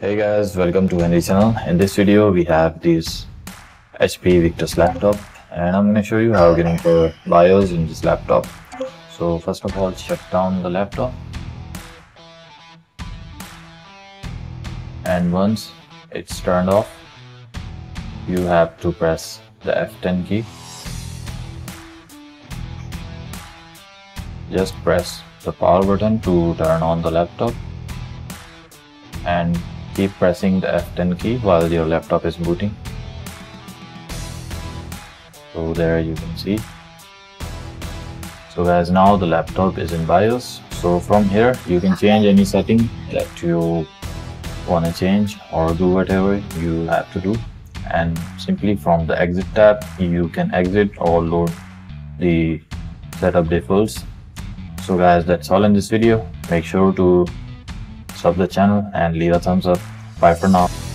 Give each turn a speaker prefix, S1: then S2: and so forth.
S1: Hey guys, welcome to Henry channel. In this video, we have this HP Victus laptop and I'm going to show you how getting the BIOS in this laptop. So first of all, shut down the laptop. And once it's turned off, you have to press the F10 key. Just press the power button to turn on the laptop and keep pressing the F10 key while your laptop is booting. So there you can see. So guys now the laptop is in BIOS. So from here you can change any setting that you want to change or do whatever you have to do and simply from the exit tab you can exit or load the setup defaults so guys that's all in this video make sure to sub the channel and leave a thumbs up. Bye for now